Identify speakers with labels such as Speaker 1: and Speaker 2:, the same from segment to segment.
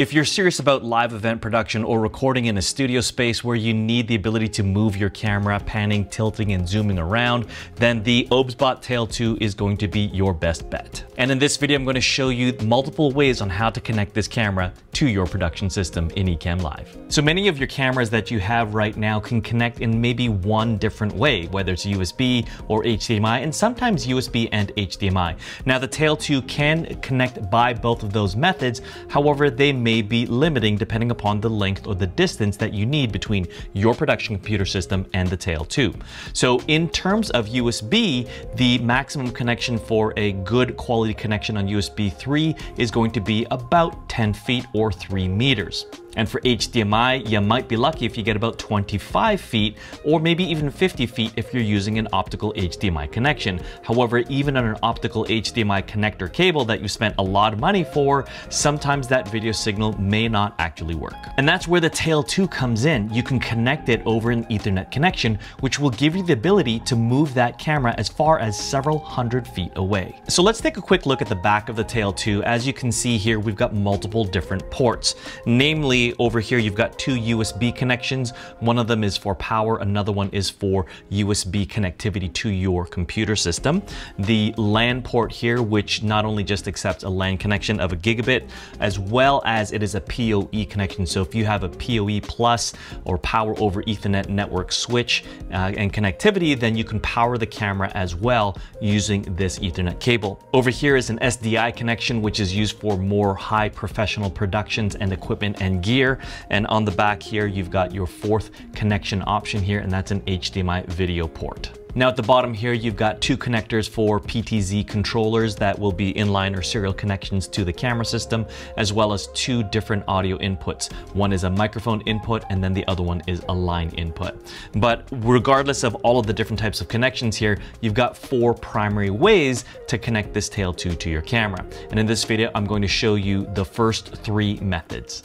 Speaker 1: If you're serious about live event production or recording in a studio space where you need the ability to move your camera, panning, tilting, and zooming around, then the OBSBot Tail 2 is going to be your best bet. And in this video, I'm going to show you multiple ways on how to connect this camera to your production system in Ecamm Live. So many of your cameras that you have right now can connect in maybe one different way, whether it's USB or HDMI, and sometimes USB and HDMI. Now the Tail 2 can connect by both of those methods, however, they may may be limiting depending upon the length or the distance that you need between your production computer system and the Tail 2. So in terms of USB, the maximum connection for a good quality connection on USB 3 is going to be about 10 feet or 3 meters. And for HDMI, you might be lucky if you get about 25 feet or maybe even 50 feet if you're using an optical HDMI connection. However, even on an optical HDMI connector cable that you spent a lot of money for, sometimes that video signal may not actually work. And that's where the Tail 2 comes in. You can connect it over an ethernet connection, which will give you the ability to move that camera as far as several hundred feet away. So let's take a quick look at the back of the Tail 2. As you can see here, we've got multiple different ports, namely over here, you've got two USB connections. One of them is for power, another one is for USB connectivity to your computer system. The LAN port here, which not only just accepts a LAN connection of a gigabit, as well as it is a PoE connection. So if you have a PoE plus or power over ethernet network switch uh, and connectivity, then you can power the camera as well using this ethernet cable. Over here is an SDI connection, which is used for more high professional productions and equipment and gear gear. And on the back here, you've got your fourth connection option here, and that's an HDMI video port. Now at the bottom here, you've got two connectors for PTZ controllers that will be inline or serial connections to the camera system, as well as two different audio inputs. One is a microphone input, and then the other one is a line input. But regardless of all of the different types of connections here, you've got four primary ways to connect this Tail 2 to your camera. And in this video, I'm going to show you the first three methods.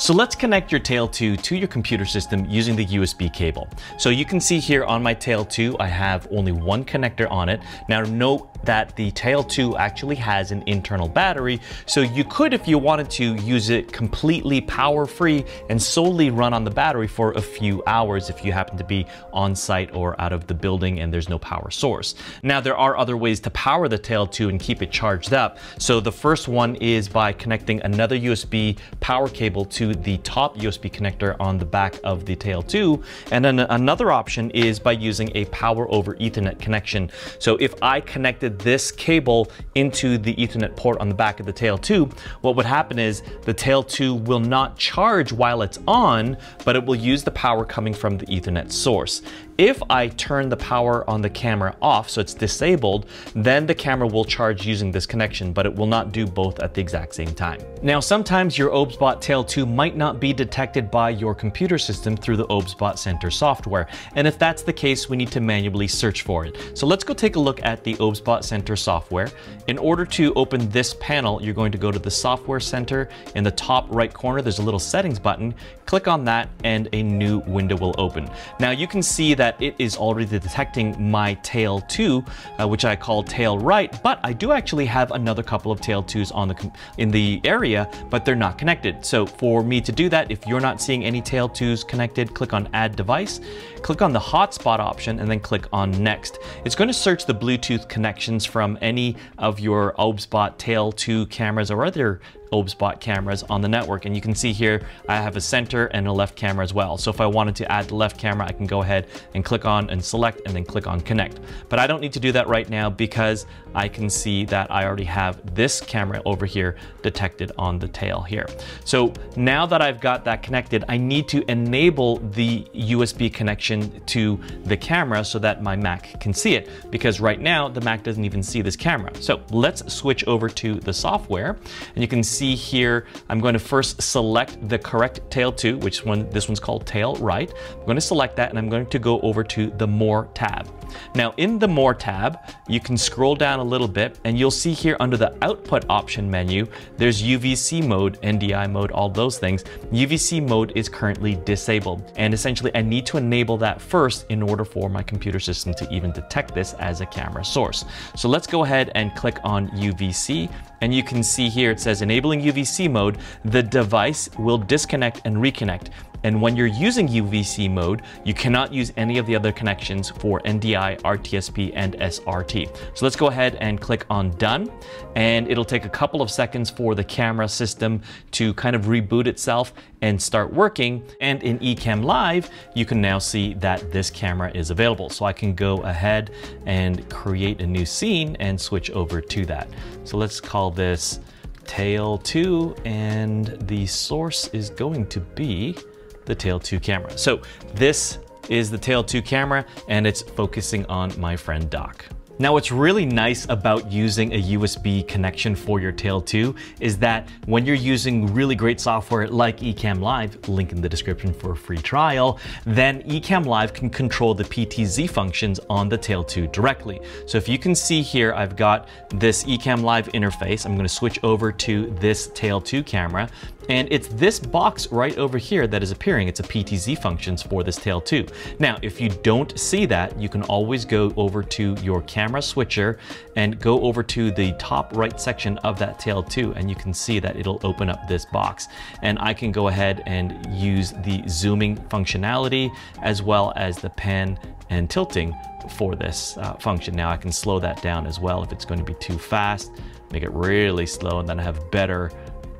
Speaker 1: So let's connect your Tail 2 to your computer system using the USB cable. So you can see here on my Tail 2, I have only one connector on it. Now note that the Tail 2 actually has an internal battery, so you could, if you wanted to, use it completely power-free and solely run on the battery for a few hours if you happen to be on site or out of the building and there's no power source. Now there are other ways to power the Tail 2 and keep it charged up. So the first one is by connecting another USB power cable to the top USB connector on the back of the Tail 2. And then another option is by using a power over ethernet connection. So if I connected this cable into the ethernet port on the back of the Tail 2, what would happen is the Tail 2 will not charge while it's on, but it will use the power coming from the ethernet source. If I turn the power on the camera off, so it's disabled, then the camera will charge using this connection, but it will not do both at the exact same time. Now, sometimes your OBSBot Tail 2 might not be detected by your computer system through the OBSBot Center software. And if that's the case, we need to manually search for it. So let's go take a look at the OBSBot Center software. In order to open this panel, you're going to go to the Software Center. In the top right corner, there's a little settings button. Click on that and a new window will open. Now you can see that that it is already detecting my tail 2, uh, which I call tail right, but I do actually have another couple of tail 2s on the in the area, but they're not connected. So for me to do that, if you're not seeing any tail 2s connected, click on add device, click on the hotspot option, and then click on next. It's going to search the Bluetooth connections from any of your OBSBot tail 2 cameras or other OBSBot cameras on the network. And you can see here, I have a center and a left camera as well. So if I wanted to add the left camera, I can go ahead and click on and select and then click on connect. But I don't need to do that right now because I can see that I already have this camera over here detected on the tail here. So now that I've got that connected, I need to enable the USB connection to the camera so that my Mac can see it because right now the Mac doesn't even see this camera. So let's switch over to the software and you can see see here, I'm going to first select the correct tail 2, which one, this one's called tail right. I'm going to select that and I'm going to go over to the more tab. Now in the More tab, you can scroll down a little bit and you'll see here under the Output option menu, there's UVC mode, NDI mode, all those things. UVC mode is currently disabled. And essentially I need to enable that first in order for my computer system to even detect this as a camera source. So let's go ahead and click on UVC and you can see here it says enabling UVC mode, the device will disconnect and reconnect. And when you're using UVC mode, you cannot use any of the other connections for NDI, RTSP, and SRT. So let's go ahead and click on done. And it'll take a couple of seconds for the camera system to kind of reboot itself and start working. And in Ecamm Live, you can now see that this camera is available. So I can go ahead and create a new scene and switch over to that. So let's call this Tail 2 and the source is going to be the Tail 2 camera. So this is the Tail 2 camera and it's focusing on my friend Doc. Now what's really nice about using a USB connection for your Tail 2 is that when you're using really great software like Ecamm Live, link in the description for a free trial, then Ecamm Live can control the PTZ functions on the Tail 2 directly. So if you can see here, I've got this Ecamm Live interface. I'm gonna switch over to this Tail 2 camera and it's this box right over here that is appearing. It's a PTZ functions for this Tail 2. Now, if you don't see that, you can always go over to your camera switcher and go over to the top right section of that Tail 2. and you can see that it'll open up this box. And I can go ahead and use the zooming functionality as well as the pan and tilting for this uh, function. Now I can slow that down as well if it's going to be too fast, make it really slow and then I have better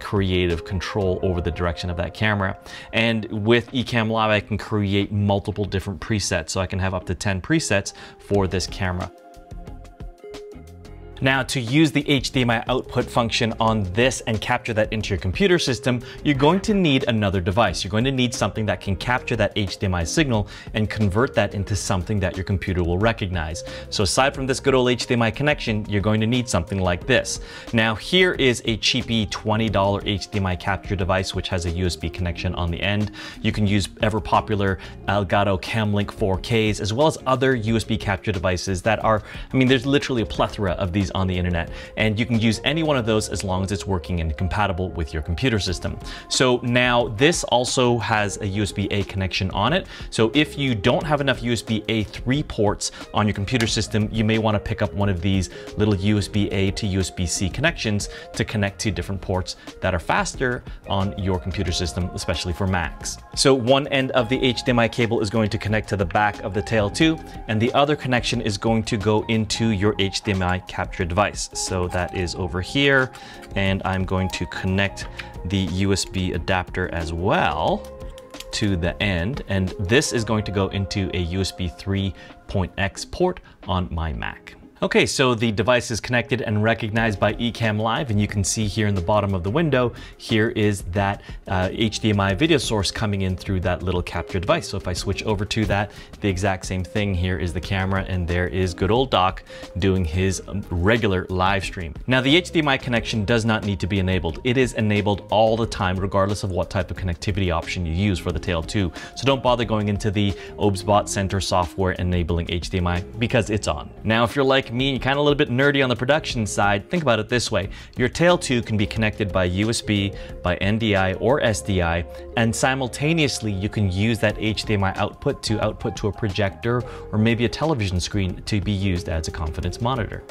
Speaker 1: creative control over the direction of that camera. And with Ecamm Live, I can create multiple different presets. So I can have up to 10 presets for this camera. Now to use the HDMI output function on this and capture that into your computer system, you're going to need another device. You're going to need something that can capture that HDMI signal and convert that into something that your computer will recognize. So aside from this good old HDMI connection, you're going to need something like this. Now here is a cheapy $20 HDMI capture device which has a USB connection on the end. You can use ever popular Elgato Camlink 4Ks as well as other USB capture devices that are, I mean, there's literally a plethora of these on the internet. And you can use any one of those as long as it's working and compatible with your computer system. So now this also has a USB-A connection on it. So if you don't have enough USB-A 3 ports on your computer system, you may want to pick up one of these little USB-A to USB-C connections to connect to different ports that are faster on your computer system, especially for Macs. So one end of the HDMI cable is going to connect to the back of the Tail 2, and the other connection is going to go into your HDMI capture your device. So that is over here, and I'm going to connect the USB adapter as well to the end, and this is going to go into a USB 3.x port on my Mac. Okay, so the device is connected and recognized by Ecamm Live, and you can see here in the bottom of the window, here is that uh, HDMI video source coming in through that little capture device. So if I switch over to that, the exact same thing, here is the camera, and there is good old Doc doing his um, regular live stream. Now the HDMI connection does not need to be enabled. It is enabled all the time, regardless of what type of connectivity option you use for the Tail 2. So don't bother going into the OBSBot Center software enabling HDMI because it's on. Now, if you're like like me, you're kind of a little bit nerdy on the production side, think about it this way. Your Tail 2 can be connected by USB, by NDI, or SDI, and simultaneously you can use that HDMI output to output to a projector or maybe a television screen to be used as a confidence monitor.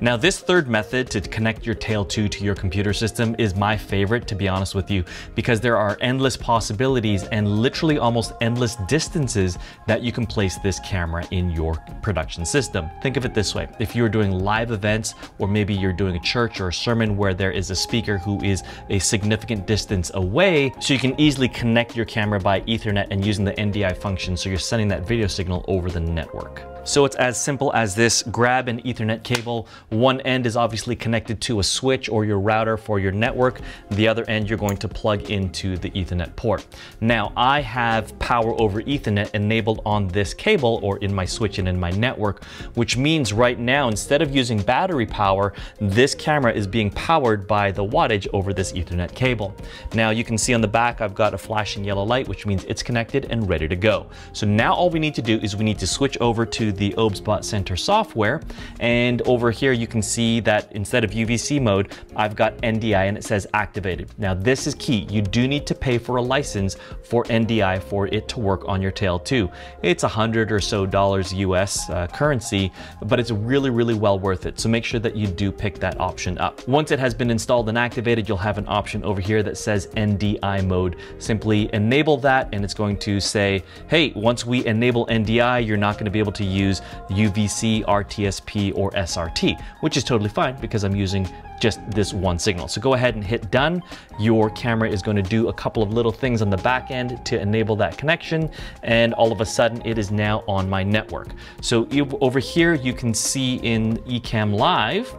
Speaker 1: Now this third method to connect your Tail 2 to your computer system is my favorite to be honest with you because there are endless possibilities and literally almost endless distances that you can place this camera in your production system. Think of it this way, if you're doing live events or maybe you're doing a church or a sermon where there is a speaker who is a significant distance away, so you can easily connect your camera by ethernet and using the NDI function so you're sending that video signal over the network. So it's as simple as this, grab an ethernet cable. One end is obviously connected to a switch or your router for your network. The other end you're going to plug into the ethernet port. Now I have power over ethernet enabled on this cable or in my switch and in my network, which means right now, instead of using battery power, this camera is being powered by the wattage over this ethernet cable. Now you can see on the back, I've got a flashing yellow light, which means it's connected and ready to go. So now all we need to do is we need to switch over to the OBSBot Center software. And over here, you can see that instead of UVC mode, I've got NDI and it says activated. Now this is key. You do need to pay for a license for NDI for it to work on your Tail 2. It's a hundred or so dollars US uh, currency, but it's really, really well worth it. So make sure that you do pick that option up. Once it has been installed and activated, you'll have an option over here that says NDI mode. Simply enable that and it's going to say, hey, once we enable NDI, you're not gonna be able to use UVC, RTSP, or SRT, which is totally fine because I'm using just this one signal. So go ahead and hit done. Your camera is going to do a couple of little things on the back end to enable that connection. And all of a sudden it is now on my network. So over here, you can see in Ecamm Live,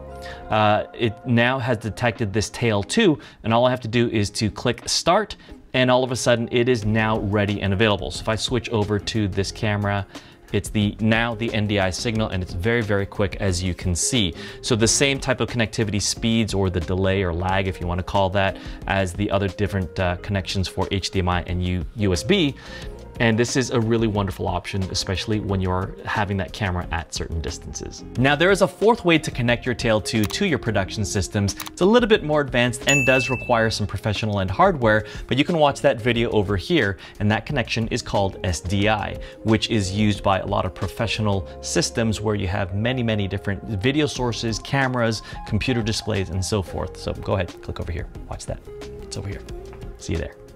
Speaker 1: uh, it now has detected this tail 2. and all I have to do is to click start and all of a sudden it is now ready and available. So if I switch over to this camera, it's the now the NDI signal and it's very, very quick as you can see. So the same type of connectivity speeds or the delay or lag, if you want to call that, as the other different uh, connections for HDMI and U USB. And this is a really wonderful option, especially when you're having that camera at certain distances. Now there is a fourth way to connect your Tail 2 to your production systems. It's a little bit more advanced and does require some professional end hardware, but you can watch that video over here. And that connection is called SDI, which is used by a lot of professional systems where you have many, many different video sources, cameras, computer displays, and so forth. So go ahead, click over here, watch that. It's over here. See you there.